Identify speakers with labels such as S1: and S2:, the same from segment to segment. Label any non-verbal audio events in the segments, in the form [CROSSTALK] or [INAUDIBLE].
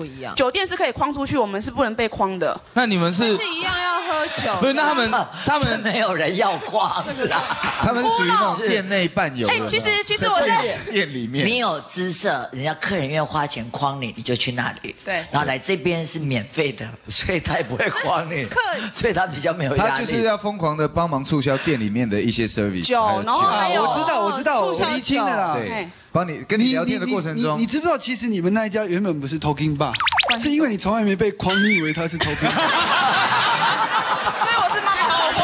S1: 不一样。
S2: 酒店是可以框出去，我们是不能被框的。
S3: 那你们是
S1: 是一样要喝酒，
S3: 不是？那他们 [LAUGHS] 他们
S4: 没有人要框啦，
S5: 他们是属于那种店内伴游的。
S2: 哎其实其实我在
S5: 店里面，
S4: 你有姿色，人家客人愿意花钱框你，你就去那里。
S2: 对
S4: 然后来这边是免费的，[LAUGHS] 所以他也不会框你，
S1: 客 [LAUGHS]
S4: 所以他比较没有压力。
S5: 他就是要疯狂的帮忙促销店里面的一些 service，
S2: 酒然后还有
S6: 我知道，我知道，我
S1: 促销
S6: 厘清了啦。
S5: 对
S2: 哎，
S5: 帮你跟你聊天的过程中
S6: 你知不知道，其实你们那一家原本不是 Talking Bar，是因为你从来没被框，你以为他是 Talking Bar。
S2: 所以我是妈妈手
S4: 其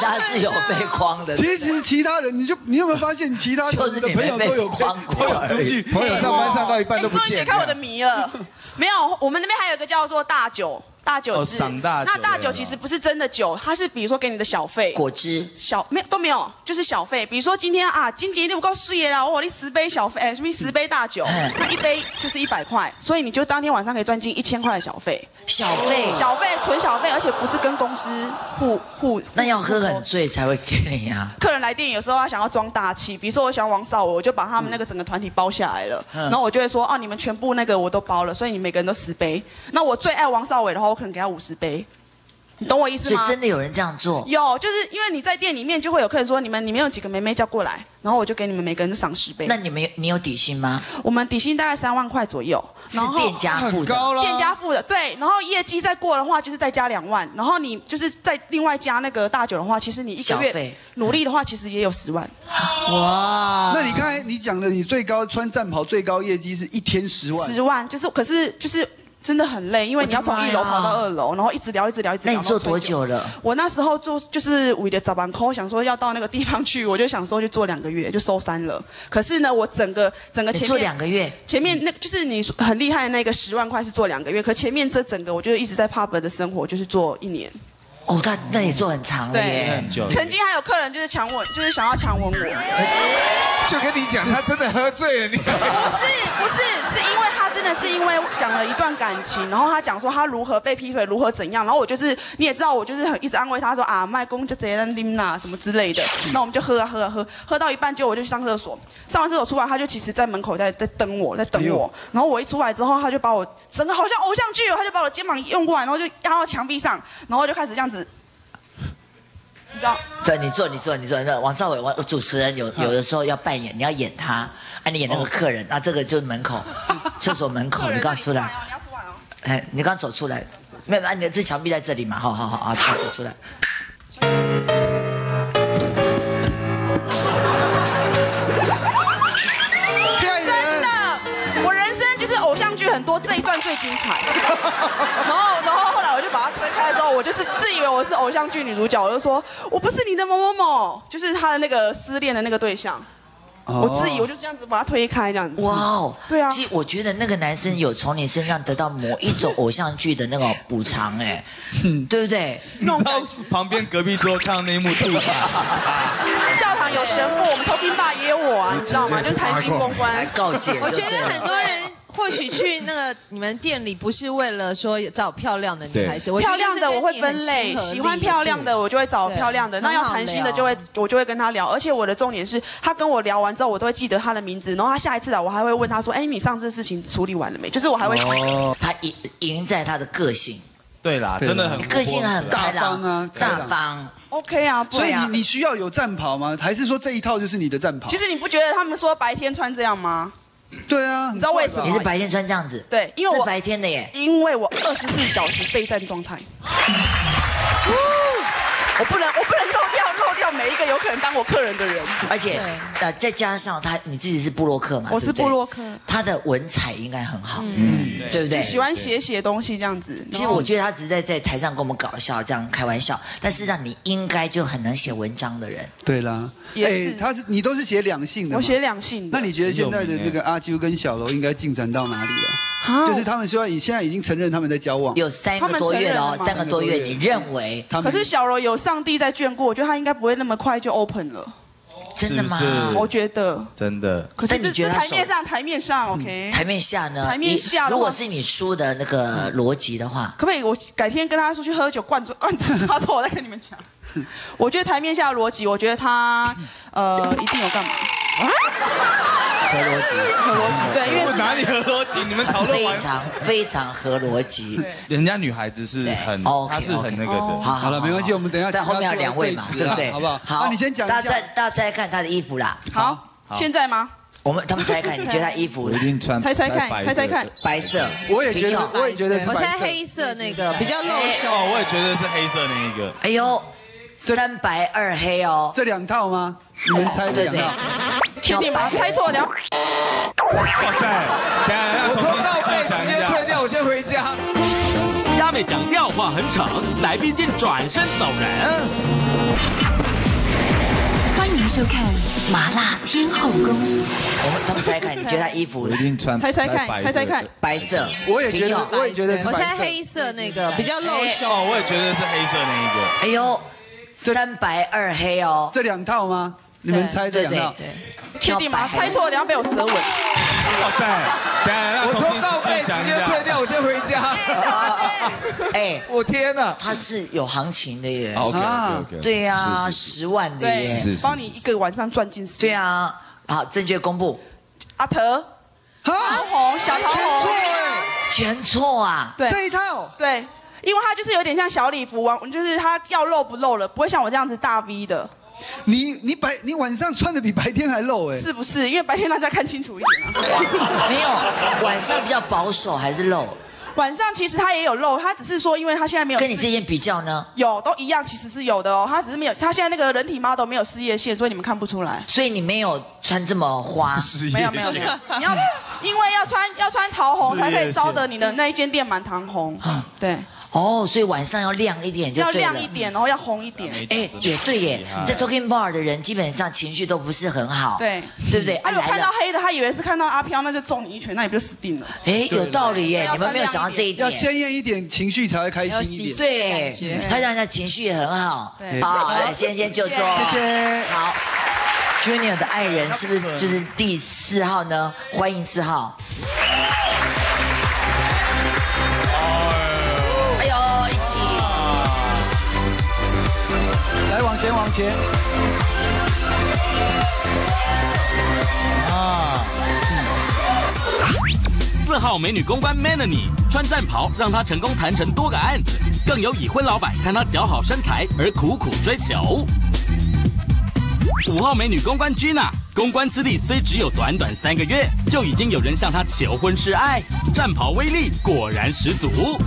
S4: 他 [LAUGHS] 是有被框的。
S6: 其实其他人，你就你有没有发现，其他 [LAUGHS]
S4: 就是
S6: 的朋友都有被
S4: 框过
S6: 出去。[LAUGHS]
S5: 朋友上班上到一半都不
S2: 哎终于解开我的谜了。没有，我们那边还有一个叫做大酒。大酒
S3: 哦
S2: 制，
S3: 赏大酒
S2: 那大酒其实不是真的酒，它是比如说给你的小费，
S4: 果汁
S2: 小没有都没有，就是小费。比如说今天啊，金姐你不够碎啦，我你十杯小费，哎，什么十杯大酒，
S4: 嗯
S2: 那一杯就是一百块，所以你就当天晚上可以赚进一千块的小费。
S4: 小费，
S2: 小费纯小费，而且不是跟公司互互。
S4: 那要喝很醉才会给你啊。
S2: 客人来店有时候他想要装大气，比如说我喜欢王少伟，我就把他们那个整个团体包下来了，
S4: 嗯
S2: 然后我就会说，哦，你们全部那个我都包了，所以你每个人都十杯。那我最爱王少伟的话，我可能给他五十杯，你懂我意思
S4: 所以
S2: 吗？
S4: 真的有人这样做，
S2: 有，就是因为你在店里面就会有客人说，你们你们有几个妹妹叫过来，然后我就给你们每个人赏十杯。
S4: 那你们有你有底薪吗？
S2: 我们底薪大概三万块左右，
S4: 是
S2: 然后
S4: 店家付
S5: 高啦。
S2: 店家付的，对，然后业绩再过的话，就是再加两万，然后你就是再另外加那个大酒的话，其实你一个月努力的话，其实也有十万。
S1: 哇，
S6: 那你刚才你讲的，你最高穿战袍最高业绩是一天十万，
S2: 十万，就是可是就是真的很累，因为你要从一楼跑到二楼，然后一直聊一直聊一直聊。
S4: 那你做多久了？
S2: 我那时候做就是为了早班扣，想说要到那个地方去，我就想说就做两个月就收山了。可是呢，我整个整个前面
S4: 两个月，
S2: 前面那就是你很厉害的那个十万块是做两个月，可前面这整个我就一直在 pub 的生活就是做一年。
S4: 哦，那那也做很长耶
S3: 很。久。
S2: 曾经还有客人就是强吻，就是想要强吻我。[LAUGHS]
S5: 就跟你讲，他真的喝醉了，你。
S2: 不是不是，是因为他真的是因为讲了一段感情，然后他讲说他如何被劈腿，如何怎样，然后我就是你也知道，我就是很一直安慰他说啊，卖公就这样拎啦什么之类的。那我们就喝啊喝啊喝，喝到一半，结果我就去上厕所，上完厕所出来，他就其实在门口在在等我，在等我。然后我一出来之后，他就把我整个好像偶像剧哦，他就把我肩膀用过来，然后就压到墙壁上，然后就开始这样子，你知道。
S4: 对，你坐，你坐，你做。那王少伟，我主持人有有的时候要扮演，你要演他，啊，你演那个客人，那这个就是门口，[LAUGHS] 厕所门口，你刚出来，
S2: 你要出来哦。
S4: 哎，你刚走出来，没有，啊，你的这墙壁在这里嘛，好好好，啊，好走出来。
S6: 骗
S2: 真。的，我人生就是偶像剧很多，这一段最精彩。[LAUGHS] 然后，然后后来我就把他推开之后，我就是自以为我是偶像剧女主角，我就说我不是你的某某某，就是他的那个失恋的那个对象。我自己我就这样子把他推开这样子。
S4: 哇哦，
S2: 对啊
S4: 其实我觉得那个男生有从你身上得到某一种偶像剧的那种补偿，哎，对不对？
S3: 你知道旁边隔壁桌看到那一幕吐槽，
S2: 教堂有神父，我们 Talking Bar 也有我啊，你知道吗？就谈心公
S4: 来
S2: 关。
S4: 告诫。
S1: 我觉得很多人或许去那个你们店里不是为了说找漂亮的女孩子，
S2: 漂亮的我会分类，喜欢漂亮的我就会找漂亮的，那要谈心的就会我就会跟他聊，而且我的重点是他跟我聊完之后，我都会记得他的名字，然后他下一次来我还会问他说，哎，你上次事情处理完了没？就是我还会
S4: 他赢赢在他的个性，
S3: 对啦，真的很
S4: 个性很
S6: 大方啊
S4: 大方。
S2: OK 啊，不
S6: 所以你你需要有战袍吗？还是说这一套就是你的战袍？
S2: 其实你不觉得他们说白天穿这样吗？
S6: 对啊，你
S2: 知道为什么
S4: 你是白天穿这样子，
S2: 对，因为我
S4: 白天的耶。
S2: 因为我二十四小时备战状态。我不能，我掉每一个有可能当我客人的人。
S4: 而且呃，再加上他你自己是布洛克嘛，
S2: 我是布洛克，
S4: 他的文采应该很好，嗯，对不对？
S2: 就喜欢写写东西这样子。
S4: 其实我觉得他只是在在台上跟我们搞笑，这样开玩笑，但事实上你应该就很能写文章的人。
S6: 对啦，
S2: 也是
S6: 他是你都是写两性的，
S2: 我写两性的。
S6: 那你觉得现在的那个阿啾跟小楼应该进展到哪里了？
S2: 啊
S6: 就是他们说你现在已经承认他们在交往，
S4: 有三个多月了三个多月，你认为
S6: 他们
S2: 可是小柔有上帝在眷顾，我觉得他应该不会那么快就 open 了。
S4: 真的吗？
S3: 是是
S2: 我觉得，
S3: 真的。
S2: 可是
S4: 你觉得
S2: 台面上，台面上 OK。
S4: 台面下呢？
S2: 台面下的
S4: 如果是你输的那个逻辑的话，
S2: 可不可以？我改天跟他出去喝酒，灌醉灌 [LAUGHS] 他说我再跟你们讲。我觉得台面下的逻辑，我觉得他呃一定有干嘛？
S4: 合逻辑，
S2: 合逻辑，对，因为
S3: 我哪里合逻辑？你们讨论完，
S4: 非常非常合逻辑。
S3: 人家女孩子是很，
S4: 哦
S3: 她是很那个的。
S4: 好
S6: 好了，没关系，我们等一下
S4: 但后面有两位嘛，对不对？
S6: 好不好？
S4: 好，
S6: 那你先讲一下
S4: 大家再。大家再看她的衣服啦。
S2: 好，现在吗？
S4: 我们他们猜看，[LAUGHS] 你觉得他衣服
S5: 我一定穿
S2: 猜猜看猜猜看
S4: 白色？
S6: 我也觉得，我也觉得是
S1: 我
S6: 白色。
S1: 猜黑色那个比较露
S3: 哦，我也觉得是黑色那一个。
S4: 哎呦，三白二黑哦。
S6: 这两套吗？你们猜这
S4: 对对
S6: 两套？，
S2: 确定吗？猜错了，
S3: 哇塞，
S5: 我
S3: 重新
S5: 通告费
S3: 细想一下
S5: 直接退。掉，我先回家。
S7: 鸭妹讲调话很长，来宾竟转身走人。
S8: 欢迎收看《麻辣天后宫》。
S4: 我们他们猜看，你觉得他衣服
S5: 一定穿
S2: 猜猜看
S5: 白色的
S2: 猜猜看
S4: 白色？
S6: 我也觉得，我也觉得是
S1: 我猜。黑色那个比较露
S3: 哦，我也觉得是黑色那一个。
S4: 哎呦，三白二黑哦。
S6: 这两套吗？你们猜这两套？
S2: 确定吗？猜错了，等下被我舌吻。
S3: 哇塞，等下
S5: 我通告费直。接退掉，我先回家。
S4: 哎，[LAUGHS]
S5: 我天哪
S4: 它是有行情的耶。
S5: ！OK
S6: 啊
S5: OK。
S4: 对呀，十万的
S2: 对
S4: 耶。
S2: 帮你一个晚上赚进十。
S4: 对啊，好，正确公布，
S2: 阿德，桃
S6: 啊，
S2: 红，小桃
S6: 全错
S2: 红。
S6: 哎！
S4: 全错啊。
S2: 对
S6: 这一套
S2: 对，因为它就是有点像小礼服，完就是它要露不露了，不会像我这样子大 V 的，
S6: 你你白你晚上穿的比白天还露哎！
S2: 是不是？因为白天大家看清楚一点啊。[LAUGHS]
S4: 没有，晚上比较保守还是露？
S2: 晚上其实他也有露，他只是说，因为他现在没有
S4: 跟你这件比较呢？
S2: 有都一样，其实是有的哦。他只是没有，他现在那个人体 model 没有事业线，所以你们看不出来。
S4: 所以你没有穿这么花。[LAUGHS]
S2: 没有没有没有，你要因为要穿要穿桃红才可以招得你的那一间店满堂红，对，
S4: 哦，所以晚上要亮一点就
S2: 要
S4: 对了。
S2: 亮一点，然后要红一点。
S4: 哎，也对耶，在 Talking Bar 的人基本上情绪都不是很好，
S2: 对
S4: 对不对？
S2: 他有看到黑的，他以为是看到阿飘，那就中你一拳，那你不就死定了？
S4: 哎，有道理耶，
S2: 对
S4: 你们没有想到这一点。
S6: 要鲜艳一点，情绪才会开心一点。
S4: 对，他让人家情绪也很好。
S2: 对
S4: 好，来，先先就坐。
S6: 谢谢
S4: 好，Junior 的爱人是不是就是第四号呢？欢迎四号。
S6: 先往前啊，
S7: 四号美女公关 Melanie 穿战袍，让她成功谈成多个案子，更有已婚老板看她姣好身材而苦苦追求。五号美女公关 Gina，公关资历虽只有短短三个月，就已经有人向她求婚示爱，战袍威力果然十足。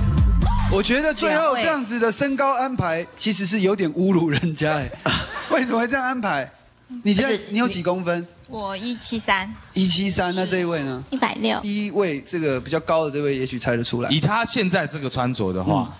S6: 我觉得最后这样子的身高安排其实是有点侮辱人家哎。[LAUGHS] 为什么会这样安排？你现在你有几公分？
S9: 我一七三，
S6: 一七三，那这一位呢？
S9: 一百六。
S6: 一位这个比较高的这位，也许猜得出来。
S3: 以他现在这个穿着的话，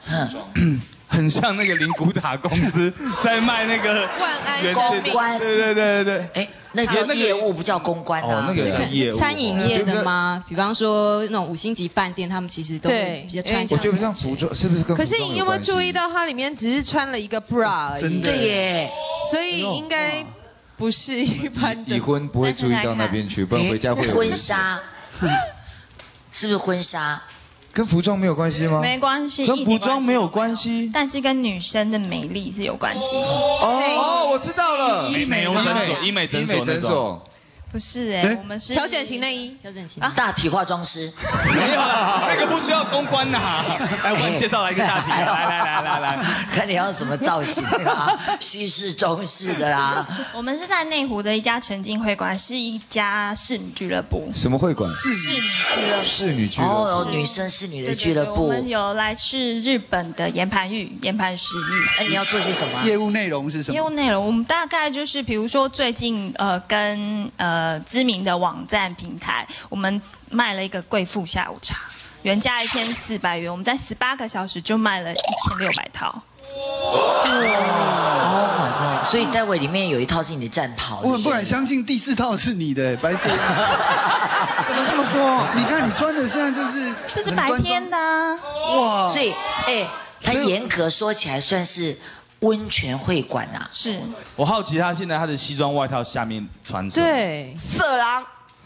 S4: 嗯，[CLEARS THROAT]
S3: 很像那个灵骨塔公司在卖那个
S1: 万安
S3: 原
S1: 生命
S4: 公关，
S3: 对对对对对。
S4: 哎，那叫业务，不叫公关啊。
S3: 哦那个叫业务。
S10: 餐饮业的吗？比方说那种五星级饭店，他们其实都会比较穿。
S5: 我觉得像服装，是不是跟
S1: 可是你有没有注意到它里面只是穿了一个 bra 而已
S6: 真，的
S4: 对耶，
S1: 所以应该不是一般的。
S5: 已婚不会注意到那边去，不然回家会有
S4: 婚纱，[LAUGHS] 是不是婚纱？
S5: 跟服装没有关系吗？
S9: 没关系，
S3: 跟服装没有
S9: 关
S3: 关系
S9: 系，。但是跟女生的美丽是有关系。
S5: 哦，我知道了，
S6: 医
S3: 美诊所、医美。诊所，
S9: 不是哎、
S6: 哎
S9: 我们是
S1: 调整型内衣，
S10: 调整型。
S4: 大体化妆师，
S3: 没有啦，那个不需要公关呐。来，我们介绍来一个大体，来来来来来。
S4: 看你要什么造型啊，[LAUGHS] 西式、中式的啦。
S9: 我们是在内湖的一家沉浸会馆，是一家侍女俱乐部。
S5: 什么会馆？
S9: 侍女俱乐部。
S5: 侍女俱乐
S4: 哦，
S5: 部。
S4: 有女生侍女的俱乐部。
S9: 我们有来自日本的岩盘浴、岩盘石浴。
S4: 那你要做些什么啊？
S6: 业务内容是什么？
S9: 业务内容，我们大概就是比如说最近呃跟呃知名的网站平台，我们卖了一个贵妇下午茶，原价一千四百元，我们在十八个小时就卖了一千六百套。
S4: Oh my god！所以待会里面有一套是你的战袍。
S6: 我很不敢相信第四套是你的哎 [LAUGHS] 白色。
S9: 怎么这么说？
S6: 你看你穿的现在就是
S9: 这是白天的、啊，
S6: 哇，
S4: 所以，哎，它严格说起来算是温泉会馆啊。
S9: 是
S3: 我好奇他现在他的西装外套下面穿什么？，
S1: 对，
S2: 色狼，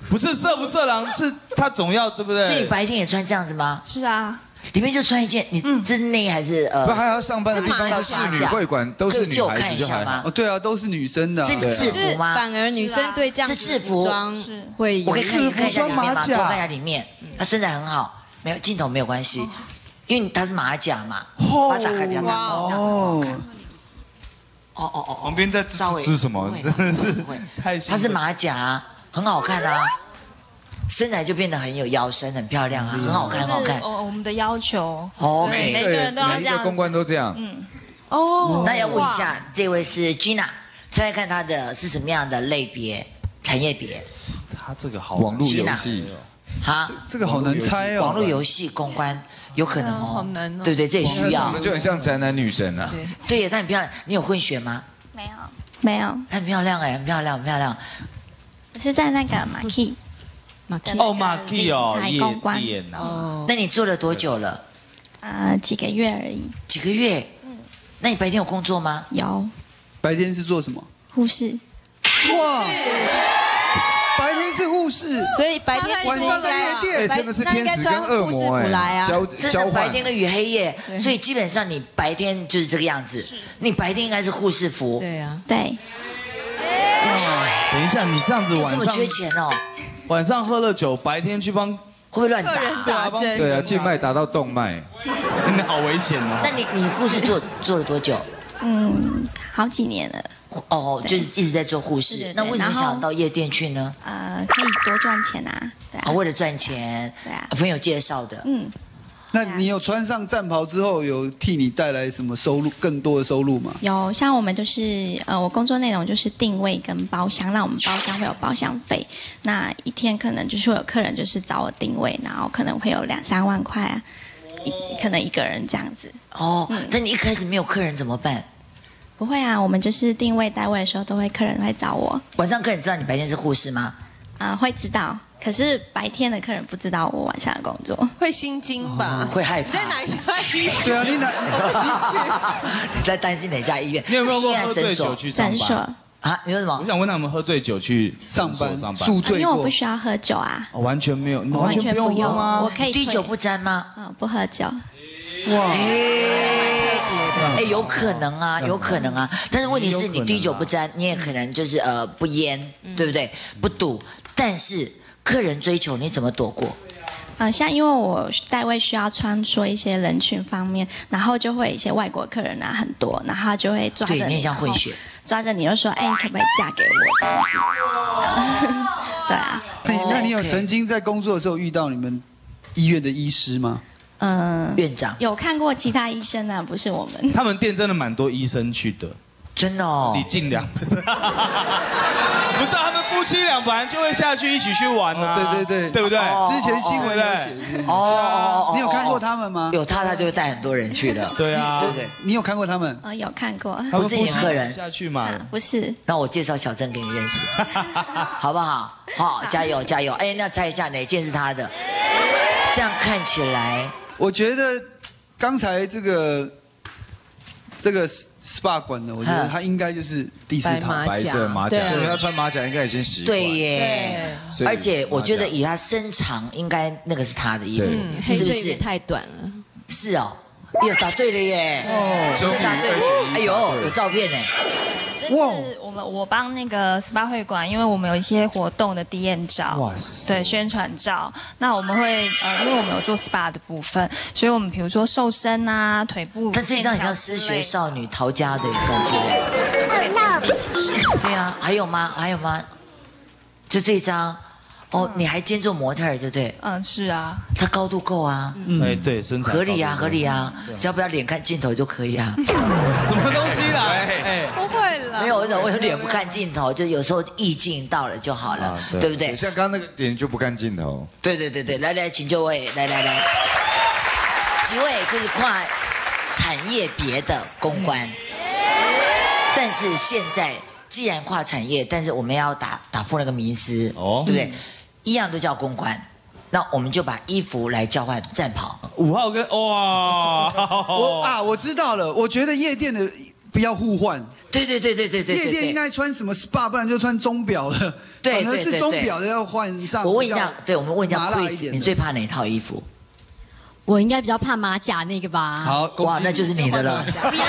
S3: 不是色不色狼，[LAUGHS] 是他总要对不对？
S4: 所以你白天也穿这样子吗？
S9: 是啊，
S4: 你里面就穿一件，你是内还是呃？
S5: 不还要上班的地方是侍女会馆，都是女孩
S4: 看一下吗
S5: 子就还好。
S6: 哦，对啊，都是女生的啊。
S4: 是制服吗？
S10: 反而女生对这样子的
S4: 是制服
S10: 服装会有
S4: 我可以看一看一下里面吗？多看一下里面，她身材很好，没有镜头没有关系，因为她是马甲嘛，把它打开比较大。
S6: 哦，
S4: 哦哦哦，
S3: 旁边在吃什么？真的是 [LAUGHS] 太兴奋
S4: 它是马甲啊，很好看啊，身材就变得很有腰身，很漂亮啊，很好看，很好看。
S9: 是哦，我们的要求。每个人都要这样。
S5: 每一个公关都这样。
S9: 嗯，
S1: 哦
S4: 那要问一下，这位是 Gina，猜猜看她的是什么样的类别、产业别？
S3: 他这个好
S5: 网络游戏，
S4: 哈，
S6: 这个好难猜哦。
S4: 网络游戏公关有可能哦，
S1: 好难哦
S4: 对对，这也需要
S5: 长得。就很像宅男女神啊。
S4: 对呀，她很漂亮。你有混血吗？
S11: 没有，没有，
S4: 很漂亮哎，很漂亮，很漂亮。
S11: 我是在那个马 key
S3: 哦，马 key 哦，
S11: 台
S3: 夜
S11: 公关
S3: 店啊，
S4: 那你做了多久了？
S11: 啊几个月而已，
S4: 几个月？嗯那你白天有工作吗？
S11: 有
S6: 白天是做什么？
S11: 护士，
S6: 哇，白天是护士，
S10: 所以白天
S6: 晚上的夜店，
S5: 哎，真的是天使跟恶魔哎，交
S4: 真
S5: 交换。
S4: 白天跟与黑夜，所以基本上你白天就是这个样子，你白天应该是护士服。
S10: 对啊，
S11: 对，
S3: 等一下，你这样子晚上
S4: 这么缺钱哦，
S3: 晚上喝了酒，白天去帮
S4: 会不会乱打？
S1: 打针，
S5: 对啊，静脉打到动脉。[LAUGHS]
S3: 真的好危险哦。
S4: 那你你护士做做了多久？
S11: 嗯，好几年了，
S4: 哦，就是一直在做护士
S11: 对对。对
S4: 那为什么想到夜店去呢？
S11: 呃，可以多赚钱啊，对
S4: 啊，
S11: 啊，
S4: 为了赚钱，
S11: 对啊
S4: 朋友介绍的。
S11: 嗯，
S6: 那你有穿上战袍之后，有替你带来什么收入？更多的收入吗？
S11: 有像我们就是呃，我工作内容就是定位跟包厢，那我们包厢会有包厢费，那一天可能就是会有客人就是找我定位，然后可能会有两三万块啊，一可能一个人这样子。
S4: 哦，那你一开始没有客人怎么办？
S11: 不会啊，我们就是定位带位的时候，都会客人会找我，
S4: 晚上客人知道你白天是护士吗？
S11: 啊、会知道。可是白天的客人不知道我晚上的工作，
S1: 会心惊吧？
S4: 会害怕
S1: 你在哪一家医院？
S6: 对啊，你哪？
S4: 你在担心哪家医院？
S3: 你有没有过喝醉酒去上
S11: 诊所
S3: 班？
S4: 啊？你说什么
S3: 我？想问他们喝醉酒去
S6: 上班
S3: 上班，
S6: 宿醉过
S11: 因为我不。需要喝酒啊，
S3: 哦完全没有，完全不用
S11: 全不用，
S3: 喝吗？
S11: 我可以退
S4: 滴酒不沾吗？
S11: 嗯，不喝酒。
S6: 哇，
S4: 哎，有可能啊，有可能啊。但是问题是你滴酒不沾，你也可能就是呃不烟，对不对？不赌，但是客人追求你怎么躲过？
S11: 啊，像因为我代位需要穿梭一些人群方面，然后就会一些外国客人啊很多，然后就会抓着
S4: 对，
S11: 你，
S4: 面向
S11: 然后
S4: 混血。
S11: 抓着你就说，哎，你可不可以嫁给我这样子？[LAUGHS] 对啊，
S6: 那你那你有曾经在工作的时候遇到你们医院的医师吗？
S11: 嗯，
S4: 院长
S11: 有看过其他医生啊，不是我们。
S3: 他们店真的蛮多医生去的，
S4: 真的哦
S3: 李进良。[LAUGHS] 不是啊，他们夫妻俩本来就会下去一起去玩啊，
S6: 哦对对对
S3: 对不对？
S6: 之前新闻有写
S3: 对不
S6: 是不是
S4: 哦哦哦，
S6: 你有看过他们吗？
S4: 有他，他就会带很多人去了。[LAUGHS]
S3: 对啊
S4: 对对。
S6: 你有看过他们？
S11: 啊，有看过，
S3: 他们
S4: 不是
S3: 夫妻俩
S4: 你的客人
S3: 下去嘛
S11: 啊，不是，
S4: 那我介绍小郑给你认识，[LAUGHS] 好不好？好，加油加油！哎，那猜一下哪件是他的？这样看起来，
S6: 我觉得刚才这个这个 SPA 馆呢，我觉得
S4: 嗯
S6: 他应该就是第四套。
S5: 白色马甲，
S1: 对
S5: 因为他穿马甲应该已经习惯。
S4: 对耶。而且我觉得以他身长，应该那个是他的衣服，是不是？
S10: 太短了。
S4: 是哦，有答对了耶！
S6: 哦
S4: 答对哎呦，有照片呢。
S9: 这是我们我帮那个 SPA 会馆，因为我们有一些活动的 D N 照，
S3: 哇塞
S9: 对宣传照。那我们会呃，因为我们有做 SPA 的部分，所以我们比如说瘦身啊、腿部，
S4: 但这张很像失学少女逃家的感觉。对啊，还有吗？还有吗？就这张。哦，你还兼做模特儿，对不对？
S9: 嗯，是啊。
S4: 他高度够啊，嗯
S3: 哎，对，身材
S4: 合理啊，合理啊，只要不要脸看镜头就可以啊。
S3: 什么东西啦？哎，
S1: 不会了，
S4: 没有，我怎么我脸不看镜头，就有时候意境到了就好了，对不对？
S5: 像刚刚那个脸就不看镜头。
S4: 对对对对，来来，请就位，来来来，几位就是跨产业别的公关，但是现在既然跨产业，但是我们要打打破那个迷思，
S3: 哦
S4: 对不对？一样都叫公关，那我们就把衣服来交换战袍。
S3: 五号跟哇，
S6: 我啊，我知道了。我觉得夜店的不要互换。
S4: 对对对对对对对
S6: 夜店应该穿什么 SPA，不然就穿钟表了。
S4: 对
S6: 可能是
S4: 对对对
S6: 钟表的要换上。
S4: 我问一下，对我们问一下 Chris，你最怕哪套衣服？
S12: 我应该比较怕马甲那个吧。
S6: 好，
S4: 哇，那就是你的了。
S12: 不要